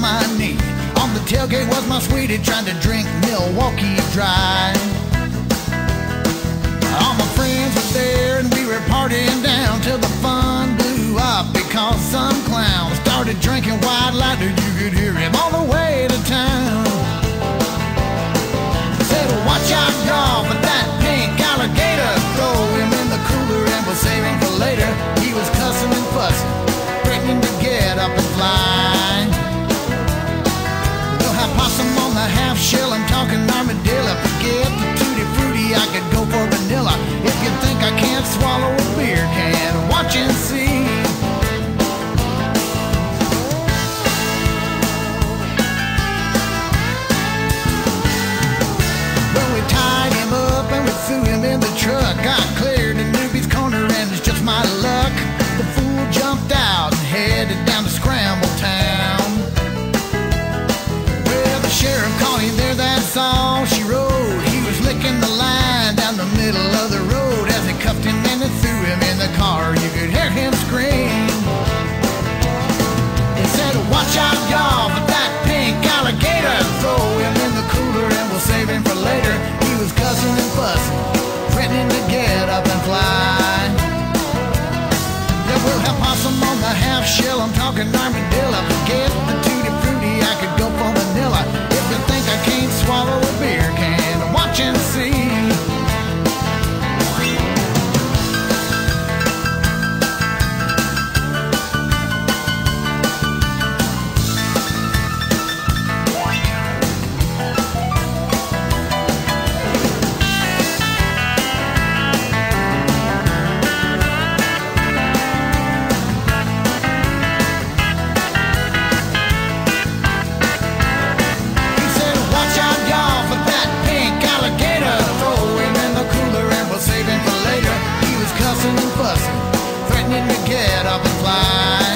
on my knee. On the tailgate was my sweetie trying to drink Milwaukee Dry. All my friends were there and we were partying down till the fun blew up because some clown started drinking wine lighter. You could hear him all the way. see get up and fly.